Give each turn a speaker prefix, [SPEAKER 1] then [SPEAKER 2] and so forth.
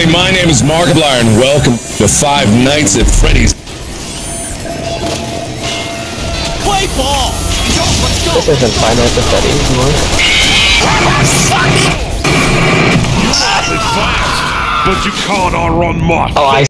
[SPEAKER 1] everybody. My name is Markiplier, and welcome to Five Nights at Freddy's.
[SPEAKER 2] Play ball! Yo, let's go!
[SPEAKER 3] This isn't Five Nights at Freddy's anymore.
[SPEAKER 4] Awfully fast, but you can't outrun Moth.
[SPEAKER 3] Oh, I